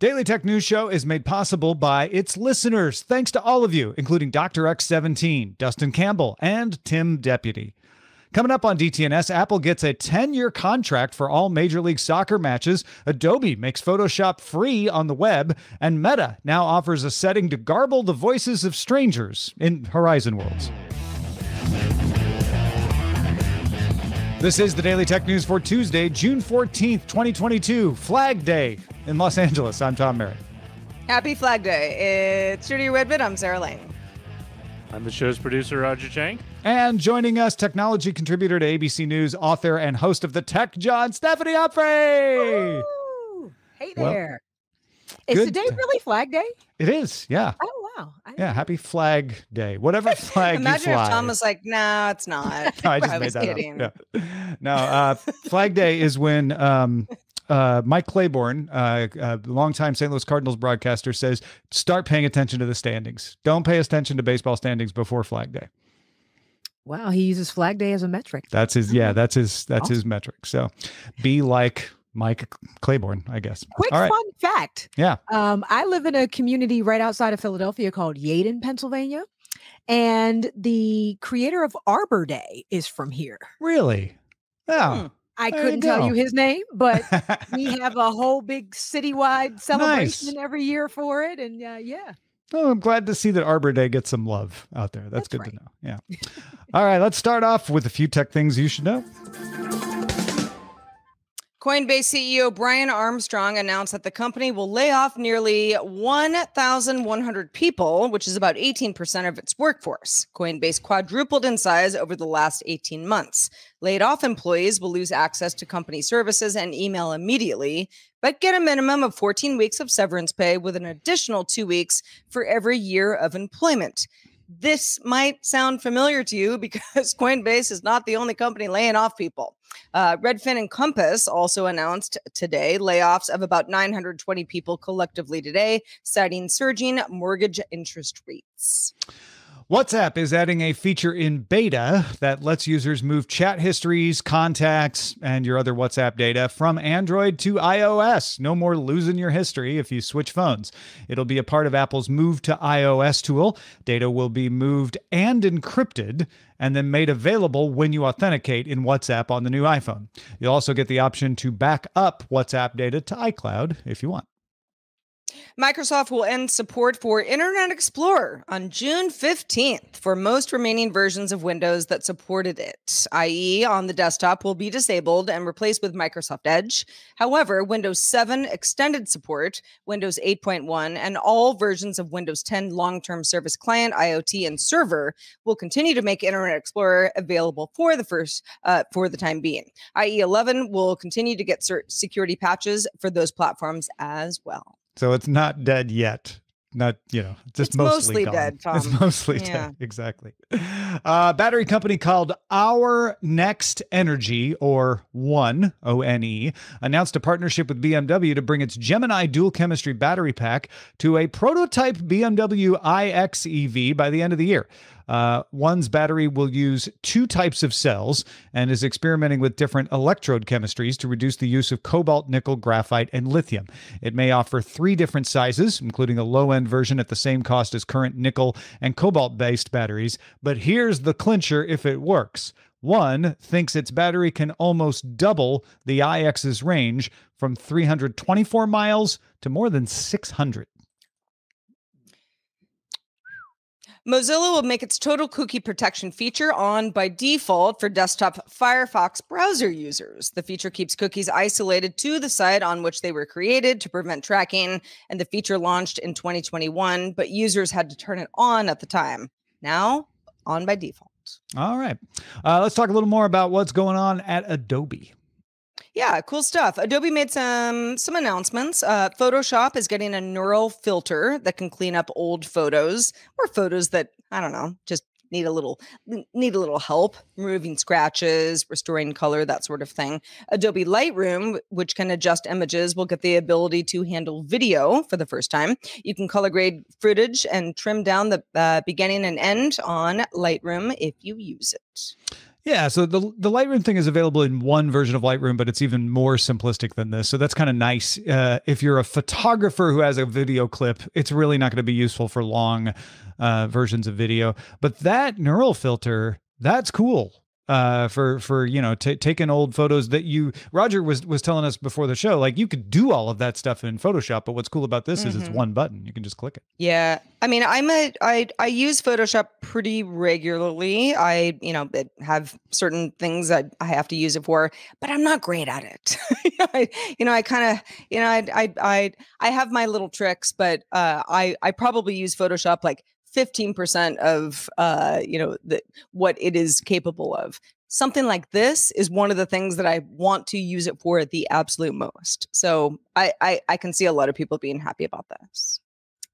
Daily Tech News Show is made possible by its listeners. Thanks to all of you, including Dr. X17, Dustin Campbell, and Tim Deputy. Coming up on DTNS, Apple gets a 10 year contract for all Major League Soccer matches. Adobe makes Photoshop free on the web. And Meta now offers a setting to garble the voices of strangers in Horizon Worlds. This is the Daily Tech News for Tuesday, June 14th, 2022, Flag Day in Los Angeles. I'm Tom Merritt. Happy Flag Day. It's Judy Redmond. I'm Sarah Lane. I'm the show's producer, Roger Chang. And joining us, technology contributor to ABC News, author and host of the Tech Jawn, Stephanie Humphrey. Hey there. Well, is today really Flag Day? It is, yeah. Oh wow! Yeah, happy Flag Day. Whatever flag Imagine you fly. if Tom was like, "No, it's not." no, I just I made that kidding. up. Yeah. No, uh, Flag Day is when um, uh, Mike Claiborne, uh, uh, longtime St. Louis Cardinals broadcaster, says start paying attention to the standings. Don't pay attention to baseball standings before Flag Day. Wow, he uses Flag Day as a metric. That's his. Yeah, that's his. That's awesome. his metric. So, be like Mike Claiborne, I guess. Quick fun fact. Yeah. Um, I live in a community right outside of Philadelphia called Yeadon, Pennsylvania. And the creator of Arbor Day is from here. Really? Yeah. Hmm. I there couldn't you tell you his name, but we have a whole big citywide celebration nice. every year for it. And uh, yeah. Oh, I'm glad to see that Arbor Day gets some love out there. That's, That's good right. to know. Yeah. All right, let's start off with a few tech things you should know. Coinbase CEO Brian Armstrong announced that the company will lay off nearly 1,100 people, which is about 18% of its workforce. Coinbase quadrupled in size over the last 18 months. Laid off employees will lose access to company services and email immediately, but get a minimum of 14 weeks of severance pay with an additional two weeks for every year of employment this might sound familiar to you because Coinbase is not the only company laying off people. Uh, Redfin and Compass also announced today layoffs of about 920 people collectively today, citing surging mortgage interest rates. WhatsApp is adding a feature in beta that lets users move chat histories, contacts, and your other WhatsApp data from Android to iOS. No more losing your history if you switch phones. It'll be a part of Apple's Move to iOS tool. Data will be moved and encrypted and then made available when you authenticate in WhatsApp on the new iPhone. You'll also get the option to back up WhatsApp data to iCloud if you want. Microsoft will end support for Internet Explorer on June 15th for most remaining versions of Windows that supported it, IE, on the desktop will be disabled and replaced with Microsoft Edge. However, Windows 7 extended support, Windows 8.1, and all versions of Windows 10 long term service client, IoT, and server will continue to make Internet Explorer available for the first uh, for the time being. IE 11 will continue to get security patches for those platforms as well. So it's not dead yet. Not, you know, just it's mostly, mostly dead. Tom. It's mostly yeah. dead. Exactly. Uh, battery company called Our Next Energy, or One, O N E, announced a partnership with BMW to bring its Gemini dual chemistry battery pack to a prototype BMW iX EV by the end of the year. Uh, one's battery will use two types of cells and is experimenting with different electrode chemistries to reduce the use of cobalt, nickel, graphite, and lithium. It may offer three different sizes, including a low end version at the same cost as current nickel and cobalt based batteries. But here's the clincher if it works. One thinks its battery can almost double the iX's range from 324 miles to more than 600. Mozilla will make its total cookie protection feature on by default for desktop Firefox browser users. The feature keeps cookies isolated to the site on which they were created to prevent tracking, and the feature launched in 2021, but users had to turn it on at the time. Now, on by default. All right. Uh, let's talk a little more about what's going on at Adobe. Yeah, cool stuff. Adobe made some some announcements. Uh, Photoshop is getting a neural filter that can clean up old photos or photos that I don't know just need a little need a little help removing scratches restoring color that sort of thing adobe lightroom which can adjust images will get the ability to handle video for the first time you can color grade footage and trim down the uh, beginning and end on lightroom if you use it Yeah, so the the Lightroom thing is available in one version of Lightroom, but it's even more simplistic than this. So that's kind of nice. Uh, if you're a photographer who has a video clip, it's really not going to be useful for long uh, versions of video. But that neural filter, that's cool uh, for for you know t- taking old photos that you Roger was was telling us before the show like you could do all of that stuff in Photoshop but what's cool about this mm-hmm. is it's mm-hmm. one button you can just click it yeah I mean I'm a I I use Photoshop pretty regularly I you know have certain things that I have to use it for but I'm not great at it I, you know I kind of you know I, I I I have my little tricks but uh, I I probably use Photoshop like 15% of uh, you know the, what it is capable of something like this is one of the things that i want to use it for at the absolute most so I, I i can see a lot of people being happy about this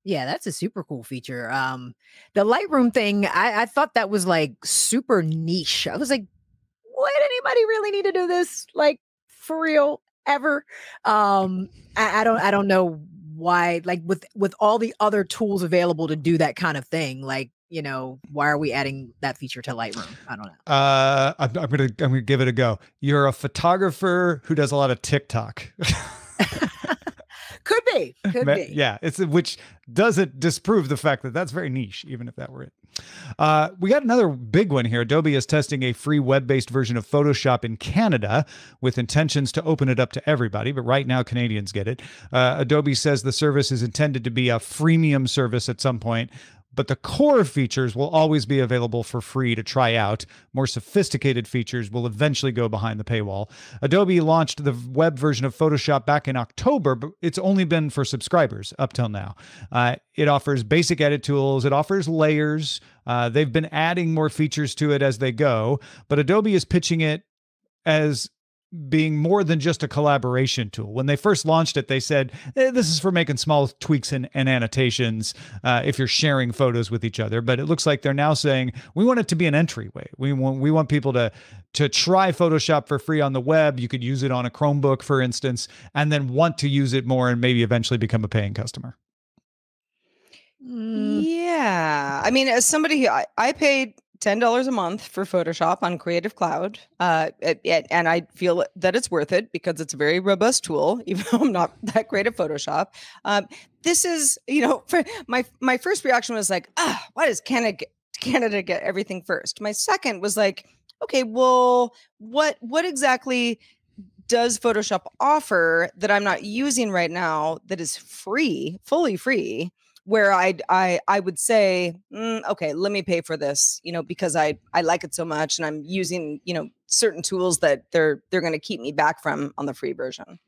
yeah, that's a super cool feature. Um, the Lightroom thing, I, I thought that was like super niche. I was like, would anybody really need to do this? Like for real, ever? Um, I, I don't, I don't know why like with with all the other tools available to do that kind of thing like you know why are we adding that feature to lightroom? I don't know. Uh i'm, I'm gonna i'm gonna give it a go. You're a photographer who does a lot of tiktok could be could be yeah it's which doesn't disprove the fact that that's very niche even if that were it uh, we got another big one here. Adobe is testing a free web based version of Photoshop in Canada with intentions to open it up to everybody, but right now Canadians get it. Uh, Adobe says the service is intended to be a freemium service at some point, but the core features will always be available for free to try out. More sophisticated features will eventually go behind the paywall. Adobe launched the web version of Photoshop back in October, but it's only been for subscribers up till now. Uh, it offers basic edit tools, it offers layers. Uh, they've been adding more features to it as they go, but Adobe is pitching it as being more than just a collaboration tool. When they first launched it, they said eh, this is for making small tweaks and, and annotations uh, if you're sharing photos with each other. But it looks like they're now saying we want it to be an entryway. We want we want people to to try Photoshop for free on the web. You could use it on a Chromebook, for instance, and then want to use it more and maybe eventually become a paying customer. Mm. Yeah. I mean, as somebody who I, I paid ten dollars a month for Photoshop on Creative Cloud, uh, it, it, and I feel that it's worth it because it's a very robust tool. Even though I'm not that great at Photoshop, um, this is you know my my first reaction was like, ah, why does Canada get, Canada get everything first? My second was like, okay, well, what what exactly does Photoshop offer that I'm not using right now that is free, fully free? Where I I I would say, mm, okay, let me pay for this, you know, because I I like it so much and I'm using you know certain tools that they're they're going to keep me back from on the free version.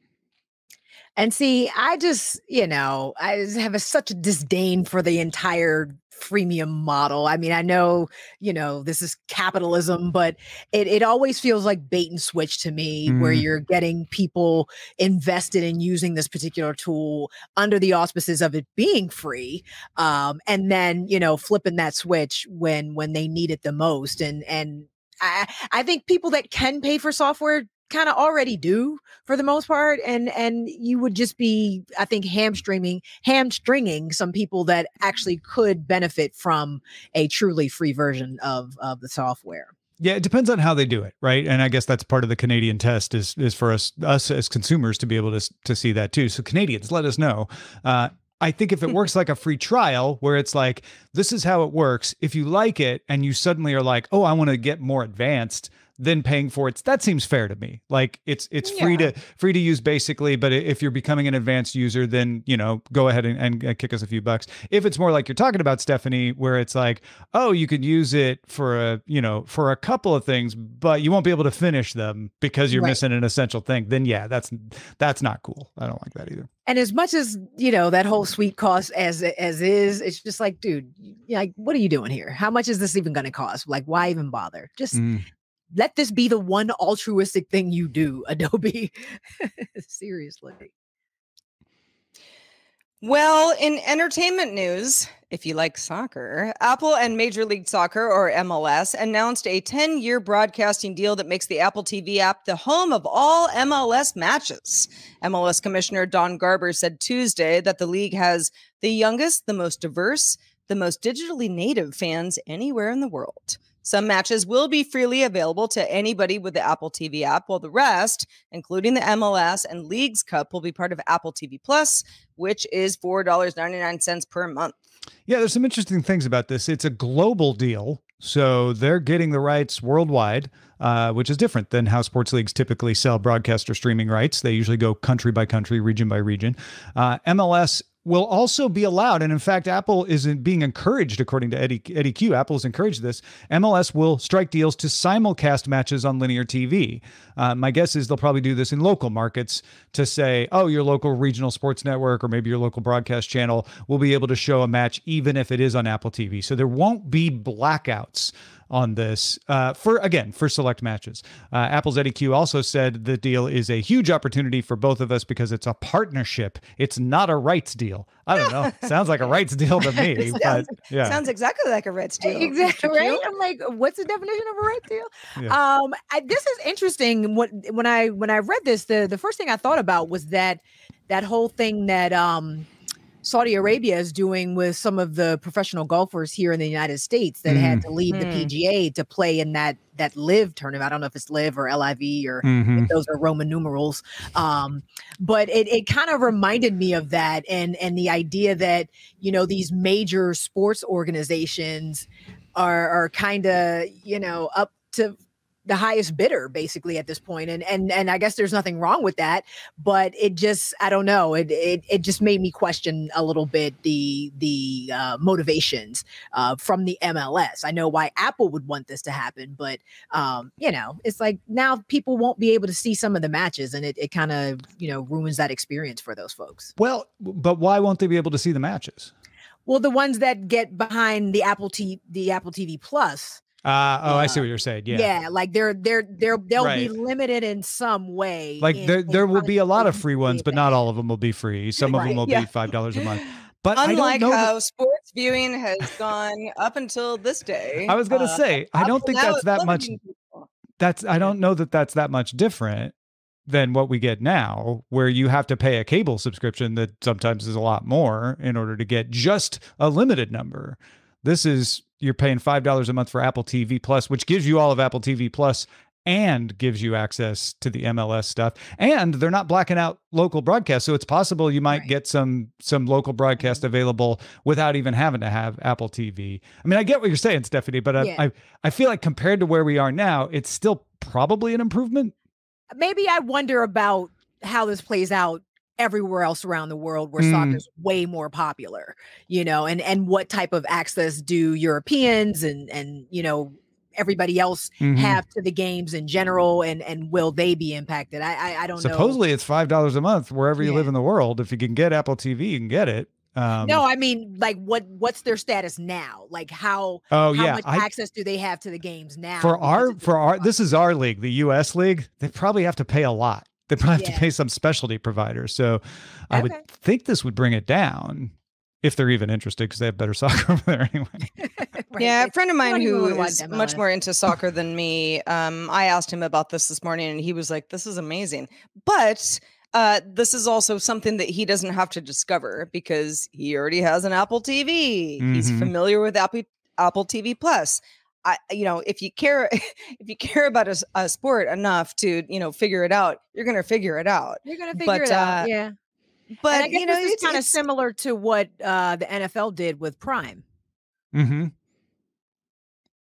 And see, I just, you know, I have a, such a disdain for the entire freemium model. I mean, I know, you know, this is capitalism, but it, it always feels like bait and switch to me, mm. where you're getting people invested in using this particular tool under the auspices of it being free. Um, and then, you know, flipping that switch when when they need it the most. And and I, I think people that can pay for software kind of already do for the most part and and you would just be i think hamstringing hamstringing some people that actually could benefit from a truly free version of of the software yeah, it depends on how they do it, right? And I guess that's part of the Canadian test is is for us us as consumers to be able to to see that too. So Canadians, let us know. Uh, I think if it works like a free trial where it's like this is how it works, if you like it and you suddenly are like, "Oh, I want to get more advanced," then paying for it. That seems fair to me. Like it's it's yeah. free to free to use basically but if you're becoming an advanced user then you know go ahead and, and kick us a few bucks. If it's more like you're talking about stephanie where it's like oh you could use it for a you know for a couple of things but you won't be able to finish them because you're right. missing an essential thing then yeah that's that's not cool. I don't like that either. And as much as you know that whole suite cost as as is it's just like dude like what are you doing here? How much is this even going to cost? Like why even bother? Just mm let this be the one altruistic thing you do, Adobe. Seriously. Well, in entertainment news, if you like soccer, Apple and Major League Soccer, or MLS, announced a 10 year broadcasting deal that makes the Apple TV app the home of all MLS matches. MLS Commissioner Don Garber said Tuesday that the league has the youngest, the most diverse, the most digitally native fans anywhere in the world. Some matches will be freely available to anybody with the Apple TV app, while the rest, including the MLS and Leagues Cup, will be part of Apple TV Plus, which is $4.99 per month. Yeah, there's some interesting things about this. It's a global deal. So they're getting the rights worldwide, uh, which is different than how sports leagues typically sell broadcast or streaming rights. They usually go country by country, region by region. Uh, MLS will also be allowed, and in fact, Apple is being encouraged, according to Eddy Eddy Cue. Apple encouraged this. MLS will strike deals to simulcast matches on linear TV. Uh, my guess is they'll probably do this in local markets to say, oh, your local regional sports network or maybe your local broadcast channel will be able to show a match even if it is on Apple TV. So there won't be blackouts on this uh, for again for select matches. Uh, Apple's Eddy Cue also said the deal is a huge opportunity for both of us because it's a partnership. It's not a rights deal. I don't know. Sounds like a rights deal to me, but yeah, sounds exactly like a rights deal. Exactly right. I'm like, what's the definition of a rights deal? Yeah. Um, I, this is interesting. When when I when I read this, the the first thing I thought about was that that whole thing that um Saudi Arabia is doing with some of the professional golfers here in the United States that mm. had to leave mm. the PGA to play in that that live tournament. I don't know if it's live or LIV or mm-hmm. those are Roman numerals. Um, but it, it kind of reminded me of that and and the idea that you know these major sports organizations are are kind of you know up to the highest bidder basically at this point and and and I guess there's nothing wrong with that but it just I don't know it it, it just made me question a little bit the the uh, motivations uh, from the MLS I know why Apple would want this to happen but um, you know it's like now people won't be able to see some of the matches and it, it kind of you know ruins that experience for those folks. Well but why won't they be able to see the matches? Well the ones that get behind the Apple T the Apple TV Plus uh, oh, uh, I see what you're saying. Yeah. Yeah. Like they're, they're, they're, they'll right. be limited in some way. Like in, there, there will be a lot of free ones, but not all of them will be free. Some of them will yeah. be $5 a month. But unlike how that, sports viewing has gone up until this day, I was going to uh, say, I don't think that's that much. People. That's, I don't know that that's that much different than what we get now, where you have to pay a cable subscription that sometimes is a lot more in order to get just a limited number. This is you're paying five dollars a month for Apple TV Plus, which gives you all of Apple TV Plus and gives you access to the MLS stuff. And they're not blacking out local broadcast, so it's possible you might right. get some some local broadcast mm-hmm. available without even having to have Apple TV. I mean, I get what you're saying, Stephanie, but I, yeah. I I feel like compared to where we are now, it's still probably an improvement. Maybe I wonder about how this plays out everywhere else around the world where mm. soccer is way more popular you know and and what type of access do europeans and and you know everybody else mm-hmm. have to the games in general and and will they be impacted i i, I don't supposedly know supposedly it's five dollars a month wherever you yeah. live in the world if you can get apple tv you can get it um, no, I mean, like, what what's their status now? Like, how oh how yeah, much I, access do they have to the games now? For our for our this is our league, the U.S. league. They probably have to pay a lot. They probably have yeah. to pay some specialty provider. So okay. I would think this would bring it down if they're even interested because they have better soccer over there anyway. right. Yeah, a friend of mine who is much more into soccer than me. Um, I asked him about this this morning, and he was like, "This is amazing," but. Uh, this is also something that he doesn't have to discover because he already has an Apple TV. Mm-hmm. He's familiar with Apple Apple TV Plus. I, you know, if you care, if you care about a, a, sport enough to, you know, figure it out, you're going to figure it out. You're going to figure but, it out. Uh, yeah. But you know, it's kind of similar to what uh, the NFL did with Prime. Hmm.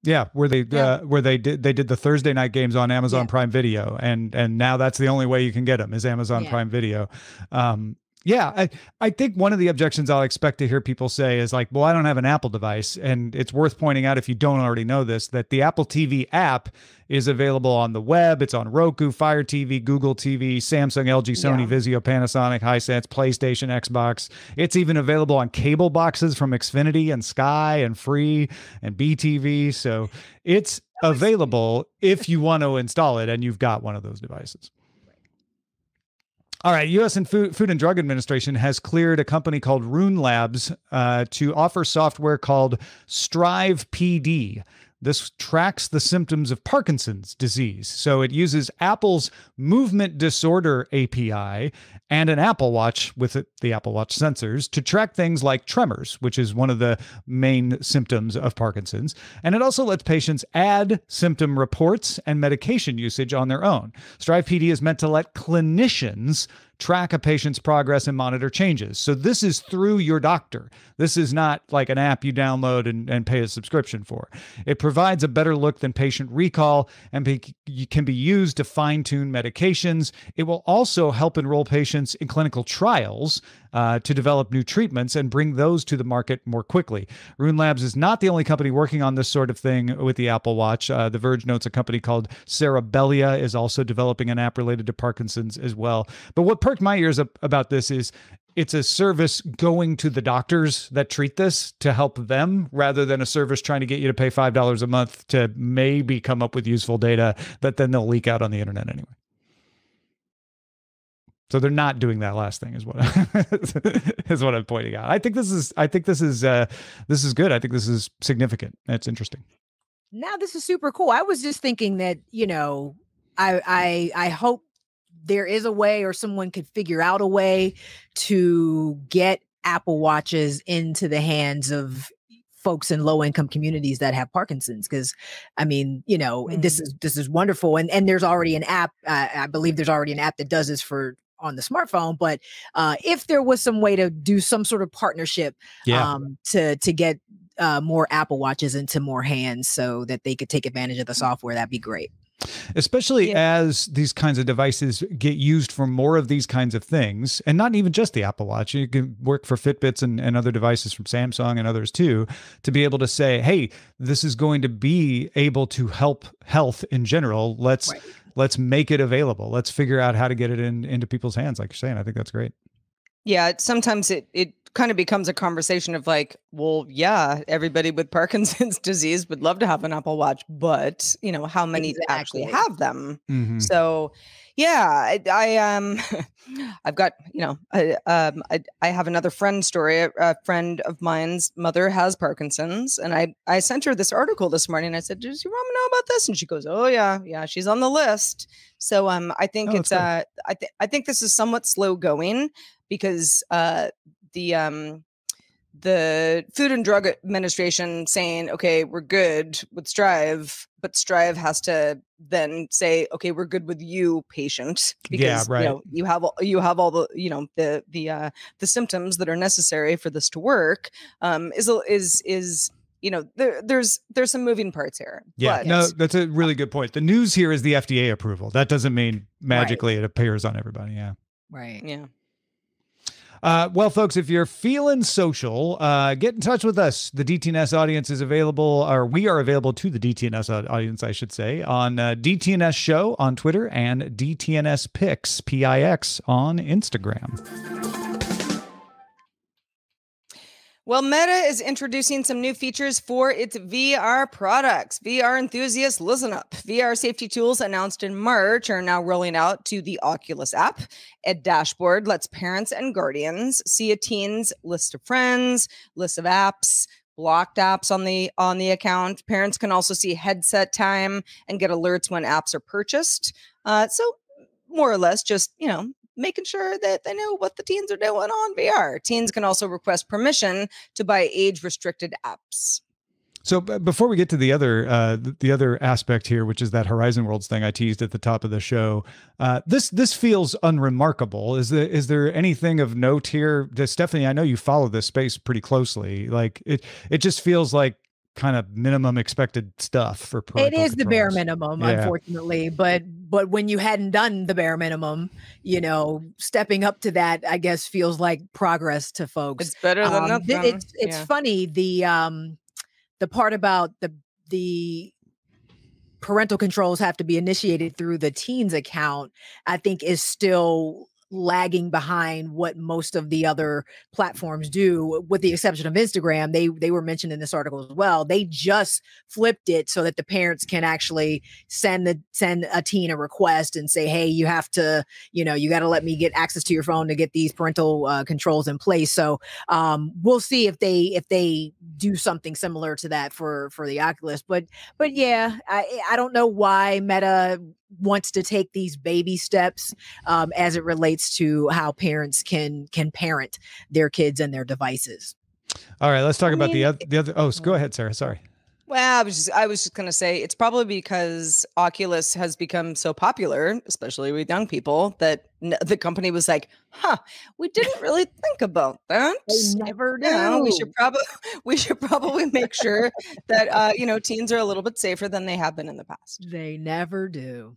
Yeah, where they yeah. Uh, where they did they did the Thursday night games on Amazon yeah. Prime Video, and and now that's the only way you can get them is Amazon yeah. Prime Video. Um, yeah, I, I think one of the objections I'll expect to hear people say is like, well, I don't have an Apple device. And it's worth pointing out, if you don't already know this, that the Apple TV app is available on the web. It's on Roku, Fire TV, Google TV, Samsung, LG, Sony, yeah. Vizio, Panasonic, Hisense, PlayStation, Xbox. It's even available on cable boxes from Xfinity and Sky and Free and BTV. So it's available if you want to install it and you've got one of those devices. All right, U.S. and Food, Food and Drug Administration has cleared a company called Rune Labs uh, to offer software called Strive PD. This tracks the symptoms of Parkinson's disease. So it uses Apple's movement disorder API and an Apple Watch with the Apple Watch sensors to track things like tremors, which is one of the main symptoms of Parkinson's. And it also lets patients add symptom reports and medication usage on their own. Strive PD is meant to let clinicians track a patient's progress and monitor changes. So this is through your doctor. This is not like an app you download and, and pay a subscription for. It provides a better look than patient recall and be, can be used to fine tune medications. It will also help enroll patients in clinical trials uh, to develop new treatments and bring those to the market more quickly. Rune Labs is not the only company working on this sort of thing with the Apple Watch. Uh, the Verge notes a company called Cerebellia is also developing an app related to Parkinson's as well. But what perked my ears up about this is it's a service going to the doctors that treat this to help them rather than a service trying to get you to pay $5 a month to maybe come up with useful data that then they'll leak out on the internet anyway. So they're not doing that last thing, is what is what I'm pointing out. I think this is I think this is uh, this is good. I think this is significant. It's interesting. Now this is super cool. I was just thinking that you know I I I hope there is a way or someone could figure out a way to get Apple Watches into the hands of folks in low income communities that have Parkinson's because I mean you know mm. this is this is wonderful and and there's already an app uh, I believe there's already an app that does this for on the smartphone but uh, if there was some way to do some sort of partnership yeah. um, to to get uh, more apple watches into more hands so that they could take advantage of the software that'd be great especially yeah. as these kinds of devices get used for more of these kinds of things and not even just the apple watch you can work for fitbits and, and other devices from samsung and others too to be able to say hey this is going to be able to help health in general let's right let's make it available. Let's figure out how to get it in into people's hands. Like you're saying, I think that's great. Yeah, sometimes it it kind of becomes a conversation of like, well, yeah, everybody with Parkinson's disease would love to have an Apple Watch, but you know, how many exactly. actually have them? Mm-hmm. So, yeah, I, I um, I've got you know, I, um, I, I have another friend story. A, a, friend of mine's mother has Parkinson's, and I I sent her this article this morning. and I said, "Does your mom know about this?" And she goes, "Oh yeah, yeah, she's on the list." So um, I think oh, it's uh, I think I think this is somewhat slow going because uh the um the Food and Drug Administration saying, okay, we're good with Strive, but Strive has to then say, okay, we're good with you, patient, because yeah, right. you know you have all, you have all the you know the the uh, the symptoms that are necessary for this to work. Um, is is is you know there, there's there's some moving parts here. Yeah, no, that's a really good point. The news here is the FDA approval. That doesn't mean magically right. it appears on everybody. Yeah. Right. Yeah. Uh, well, folks, if you're feeling social, uh, get in touch with us. The DTNS audience is available, or we are available to the DTNS audience, I should say, on uh, DTNS Show on Twitter and DTNS Pix, P I X, on Instagram. Well, Meta is introducing some new features for its VR products. VR enthusiasts, listen up. VR safety tools announced in March are now rolling out to the Oculus app. A dashboard lets parents and guardians see a teen's list of friends, list of apps, blocked apps on the on the account. Parents can also see headset time and get alerts when apps are purchased. Uh, so more or less just you know making sure that they know what the teens are doing on VR. Teens can also request permission to buy age restricted apps. So before we get to the other uh, the other aspect here, which is that Horizon Worlds thing I teased at the top of the show, uh, this this feels unremarkable. Is there is there anything of note here? Stephanie, I know you follow this space pretty closely. Like it it just feels like kind of minimum expected stuff for it is controls. the bare minimum yeah. unfortunately but but when you hadn't done the bare minimum you know stepping up to that i guess feels like progress to folks it's better than um, nothing it's it's yeah. funny the um the part about the the parental controls have to be initiated through the teens account i think is still lagging behind what most of the other platforms do with the exception of Instagram they they were mentioned in this article as well. They just flipped it so that the parents can actually send the send a teen a request and say hey you have to you know you got to let me get access to your phone to get these parental uh, controls in place. So um, we'll see if they if they do something similar to that for for the Oculus but but yeah I I don't know why Meta wants to take these baby steps um, as it relates to how parents can can parent their kids and their devices. All right, let's talk I about mean, the other the other. Oh, go ahead, Sarah. Sorry. Well, I was just I was just gonna say it's probably because Oculus has become so popular, especially with young people, that n- the company was like, "Huh, we didn't really think about that. They never do. You know, we should probably we should probably make sure that uh, you know teens are a little bit safer than they have been in the past. They never do.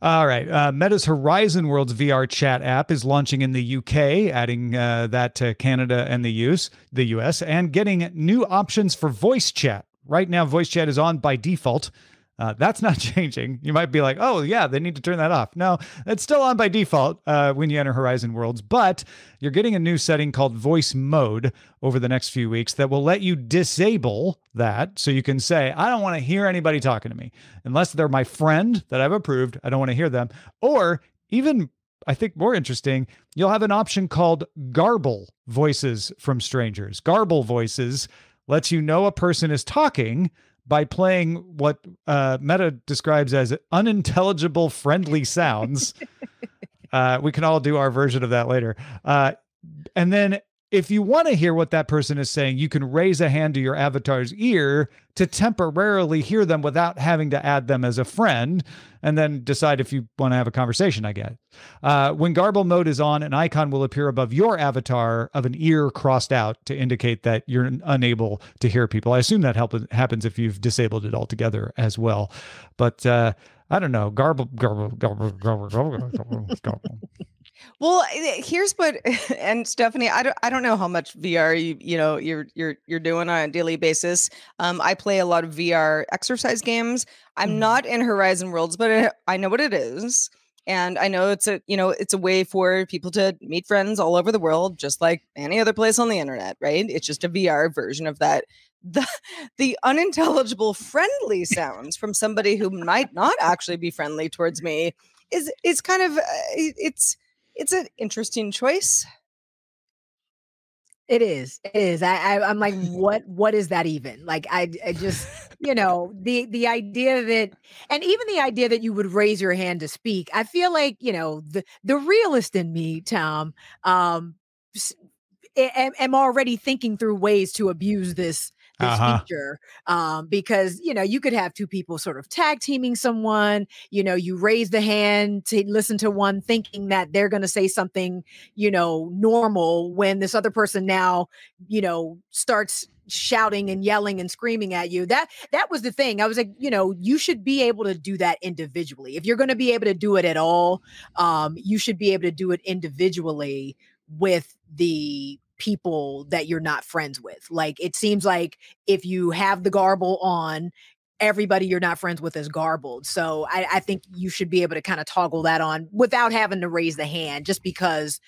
All right. Uh, Meta's Horizon Worlds VR chat app is launching in the UK, adding uh, that to Canada and the US, the US, and getting new options for voice chat. Right now, voice chat is on by default. Uh, that's not changing. You might be like, oh, yeah, they need to turn that off. No, it's still on by default uh, when you enter Horizon Worlds, but you're getting a new setting called voice mode over the next few weeks that will let you disable that. So you can say, I don't want to hear anybody talking to me unless they're my friend that I've approved. I don't want to hear them. Or even I think more interesting, you'll have an option called garble voices from strangers. Garble voices lets you know a person is talking by playing what uh, Meta describes as unintelligible friendly sounds. uh, we can all do our version of that later. Uh, and then if you want to hear what that person is saying, you can raise a hand to your avatar's ear to temporarily hear them without having to add them as a friend and then decide if you want to have a conversation, I guess. Uh, when garble mode is on, an icon will appear above your avatar of an ear crossed out to indicate that you're unable to hear people. I assume that help, happens if you've disabled it altogether as well. But uh, I don't know. Garble, garble, garble, garble, garble, garble, garble. Well, here's what, and Stephanie, I don't, I don't know how much VR you, you know, you're, you're, you're doing on a daily basis. Um, I play a lot of VR exercise games. I'm mm. not in Horizon Worlds, but I know what it is, and I know it's a, you know, it's a way for people to meet friends all over the world, just like any other place on the internet, right? It's just a VR version of that. The, the unintelligible friendly sounds from somebody who might not actually be friendly towards me is, is kind of, uh, it's it's an interesting choice. It is. It is. I, I am like, what what is that even? Like I I just, you know, the the idea that and even the idea that you would raise your hand to speak, I feel like, you know, the the realist in me, Tom, um am, am already thinking through ways to abuse this this uh-huh. feature um, because you know you could have two people sort of tag teaming someone you know you raise the hand to listen to one thinking that they're going to say something you know normal when this other person now you know starts shouting and yelling and screaming at you. That that was the thing. I was like you know you should be able to do that individually. If you're going to be able to do it at all um, you should be able to do it individually with the people that you're not friends with. Like it seems like if you have the garble on, everybody you're not friends with is garbled. So I, I think you should be able to kind of toggle that on without having to raise the hand, just because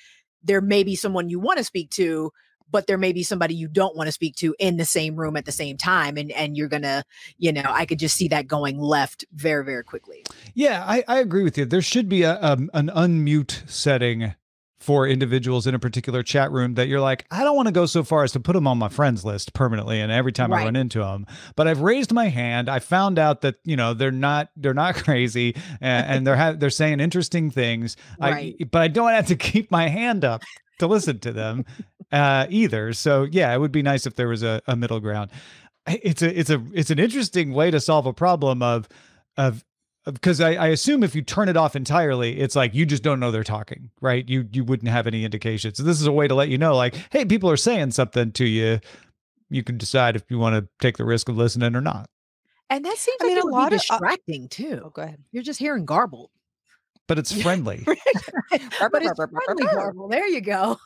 there may be someone you want to speak to, but there may be somebody you don't want to speak to in the same room at the same time and and you're gonna you know i could just see that going left very very quickly yeah i, I agree with you there should be a um, an unmute setting for individuals in a particular chat room that you're like, I don't want to go so far as to put them on my friends list permanently and every time right. I run into them. But I've raised my hand. I found out that, you know, they're not they're not crazy and, and they're ha- they're saying interesting things. Right. I but I don't have to keep my hand up to listen to them uh, either. So yeah, it would be nice if there was a, a middle ground. It's a it's a it's an interesting way to solve a problem of of because I, I, assume if you turn it off entirely, it's like you just don't know they're talking, right? You you wouldn't have any indication. So this is a way to let you know, like, hey, people are saying something to you. You can decide if you want to take the risk of listening or not. And that seems I like mean, a lot distracting of, uh, too. Oh, go ahead. You're just hearing garbled. But it's friendly. but it's friendly garble. There you go.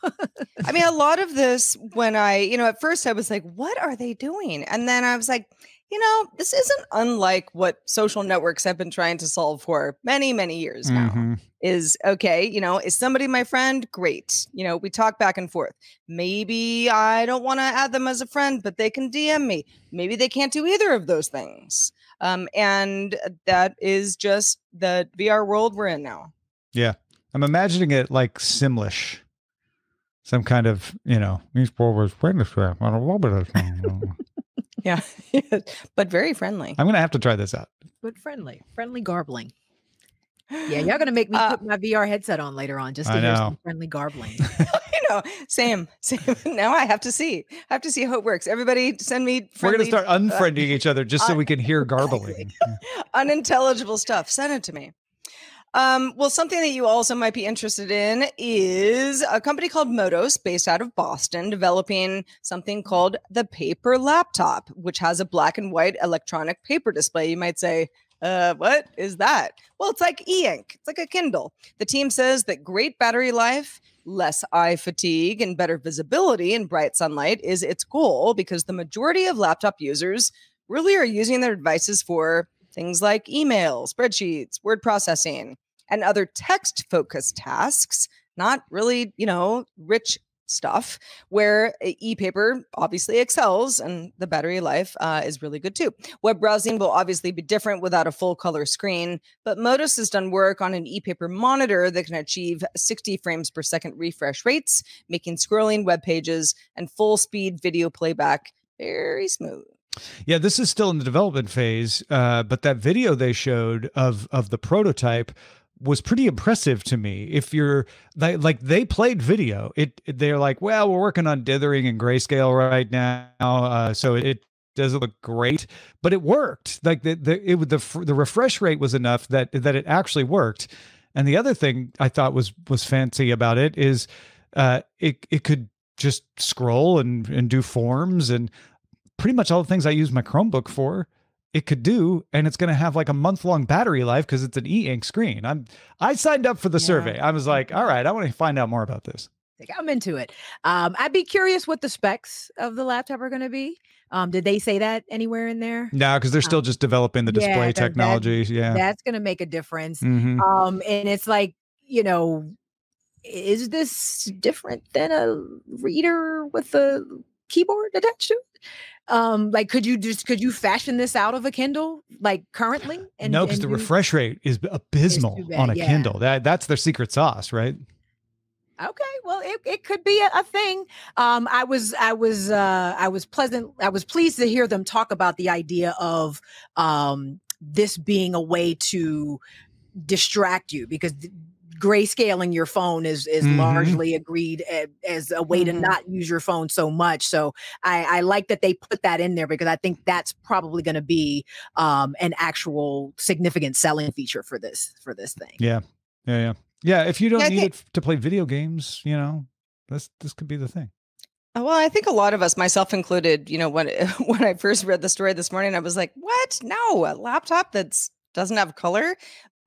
I mean, a lot of this, when I, you know, at first I was like, what are they doing? And then I was like, you know, this isn't unlike what social networks have been trying to solve for many, many years now. Mhm. Is okay, you know, is somebody my friend? Great. You know, we talk back and forth. Maybe I don't want to add them as a friend, but they can DM me. Maybe they can't do either of those things. Um, and that is just the VR world we're in now. Yeah. I'm imagining it like Simlish. Some kind of, you know, these forwards on a little bit of thing. Yeah. but very friendly. I'm gonna have to try this out. But friendly, friendly garbling. Yeah, y'all gonna make me Uh, put my VR headset on later on just to I hear know. some friendly garbling. you know, same, same. now I have to see. I have to see how it works. Everybody send me We're gonna start unfriending each other just so we can hear garbling. unintelligible stuff. Send it to me. Um, well, something that you also might be interested in is a company called Modos, based out of Boston, developing something called the Paper Laptop, which has a black and white electronic paper display. You might say, uh, what is that? Well, it's like e ink, it's like a Kindle. The team says that great battery life, less eye fatigue, and better visibility in bright sunlight is its goal because the majority of laptop users really are using their devices for things like email, spreadsheets, word processing, and other text focused tasks, not really, you know, rich stuff where e-paper obviously excels and the battery life uh, is really good too. Web browsing will obviously be different without a full color screen but Modos has done work on an e-paper monitor that can achieve 60 frames per second refresh rates making scrolling web pages and full speed video playback very smooth Yeah, this is still in the development phase, uh, but that video they showed of of the prototype was pretty impressive to me. If you're like, like they played video, it they're like, well, we're working on dithering and grayscale right now, uh, so it doesn't look great, but it worked. Like the the it the the refresh rate was enough that that it actually worked. And the other thing I thought was was fancy about it is uh, it it could just scroll and and do forms and pretty much all the things I use my Chromebook for, it could do, and it's going to have like a month long battery life because it's an e-ink screen. I'm I signed up for the Yeah. survey. I was like, all right, I want to find out more about this. I'm into it. Um, I'd be curious what the specs of the laptop are going to be. Um, did they say that anywhere in there? No, because they're still just developing the yeah, display that- technology. yeah. That's going to make a difference. Mhm. Um, and it's like, you know, is this different than a reader with a keyboard attached to it? Um, like, could you just could you fashion this out of a Kindle like currently? no, because the refresh rate is abysmal on a yeah. Kindle. That that's their secret sauce, right? Okay, well, it, it could be a, a thing. Um, I was I was uh, I was pleasant. I was pleased to hear them talk about the idea of um, this being a way to distract you because grayscaling your phone is is Mhm. largely agreed a- as a way to Mhm. not use your phone so much. So I, I like that they put that in there because I think that's probably going to be um, an actual significant selling feature for this for this thing. Yeah, yeah, yeah, yeah. If you don't Yeah, need think- it to play video games, you know, this this could be the thing. Uh, Well, I think a lot of us, myself included, you know, when when I first read the story this morning, I was like, "What? No, a laptop that's doesn't have color."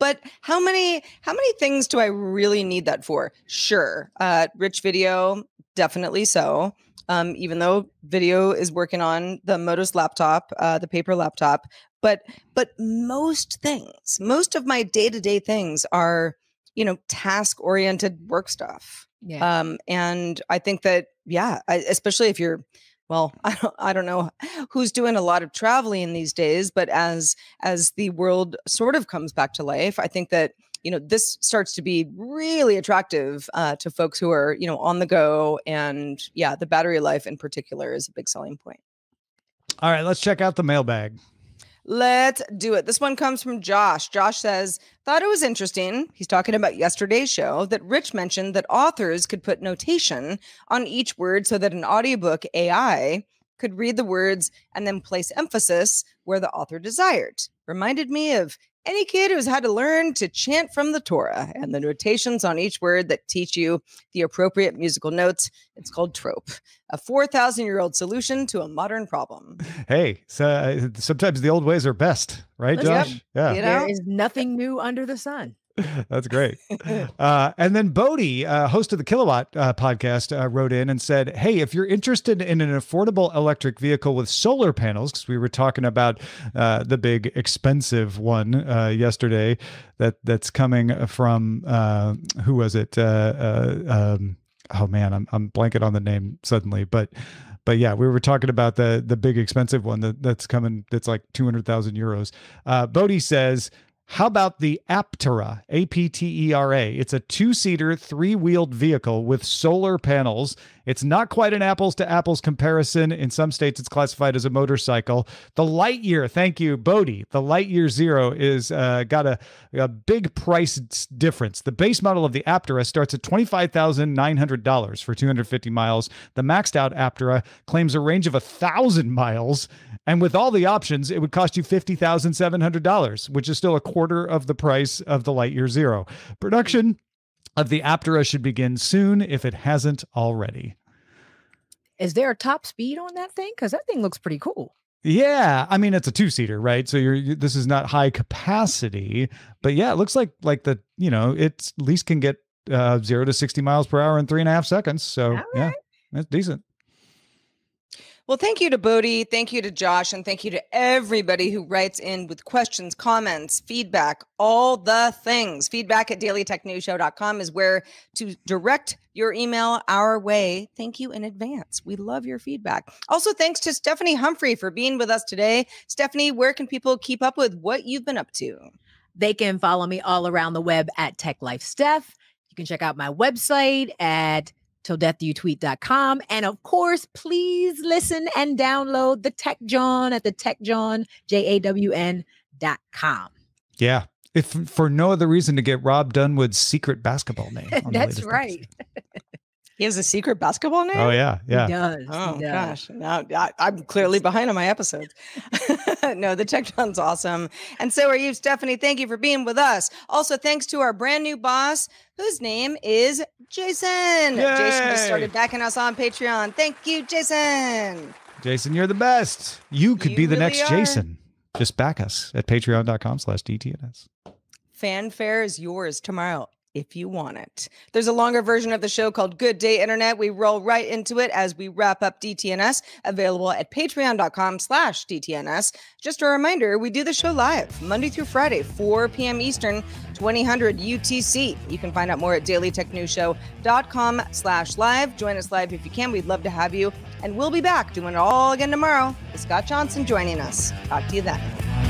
But how many how many things do I really need that for? Sure, uh, rich video, definitely so. Um, even though video is working on the Modos laptop, uh, the paper laptop, but but most things, most of my day to day things are, you know, task oriented work stuff. Yeah. Um, and I think that, yeah, I, especially if you're, well, I don't, I don't know who's doing a lot of traveling these days, but as as the world sort of comes back to life, I think that you know this starts to be really attractive uh, to folks who are you know on the go, and yeah, the battery life in particular is a big selling point. All right, let's check out the mailbag. Let's do it. This one comes from Josh. Josh says, Thought it was interesting. He's talking about yesterday's show that Rich mentioned that authors could put notation on each word so that an audiobook AI could read the words and then place emphasis where the author desired. Reminded me of any kid who's had to learn to chant from the Torah and the notations on each word that teach you the appropriate musical notes. It's called trope, a 4,000 year old solution to a modern problem. Hey, so uh, sometimes the old ways are best, right, Yep. Josh? Yeah. You know? There is nothing new under the sun. That's great. Uh, and then Bodie, uh, host of the Kilowatt uh, podcast, uh, wrote in and said, Hey, if you're interested in an affordable electric vehicle with solar panels, because we were talking about uh, the big expensive one uh, yesterday that that's coming from, who was it? Um, oh man, I'm, I'm blanking on the name suddenly, but but yeah, we were talking about the the big expensive one that, that's coming. That's like two hundred thousand euros. Uh, Bodie says how about the Aptera, A P T E R A? It's a two seater, three wheeled vehicle with solar panels. It's not quite an apples to apples comparison. In some states, it's classified as a motorcycle. The Lightyear, thank you, Bodie. The Lightyear Zero is uh, got a, a big price difference. The base model of the Aptera starts at $25,900 for 250 miles. The maxed out Aptera claims a range of 1,000 miles and with all the options, it would cost you $50,700, which is still a quarter of the price of the Lightyear Zero. Production of the Aptera should begin soon if it hasn't already. Is there a top speed on that thing? Because that thing looks pretty cool. Yeah, I mean it's a two seater, right? So you're you, this is not high capacity, but yeah, it looks like like the you know it at least can get uh, zero to sixty miles per hour in three and a half seconds. So right. yeah, that's decent. Well, thank you to Bodie. Thank you to Josh. And thank you to everybody who writes in with questions, comments, feedback, all the things. Feedback at dailytechnewsshow.com is where to direct your email our way. Thank you in advance. We love your feedback. Also, thanks to Stephanie Humphrey for being with us today. Stephanie, where can people keep up with what you've been up to? They can follow me all around the web at Tech Life Steph. You can check out my website at till death you tweet.com. And of course, please listen and download the Tech Jawn at the Tech Jawn, J A W N dot com. Yeah. If for no other reason to get Rob Dunwood's secret basketball name. That's right. He has a secret basketball name. Oh yeah, yeah. He does. Oh he does. gosh, now I, am clearly behind on my episodes. no, the Tech awesome, and so are you, Stephanie. Thank you for being with us. Also, thanks to our brand new boss, whose name is Jason. Yay! Jason has started backing us on Patreon. Thank you, Jason. Jason, you're the best. You could You be the really next are. Jason. Just back us at patreon.com slash DTNS. Fanfare is yours tomorrow if you want it. There's a longer version of the show called Good Day Internet. We roll right into it as we wrap up DTNS, available at patreon.com slash DTNS. Just a reminder, we do the show live Monday through Friday, 4 p.m. Eastern, 2000 UTC. You can find out more at dailytechnewsshow.com slash live. Join us live if you can. We'd love to have you. And we'll be back doing it all again tomorrow with Scott Johnson joining us. Talk to you then.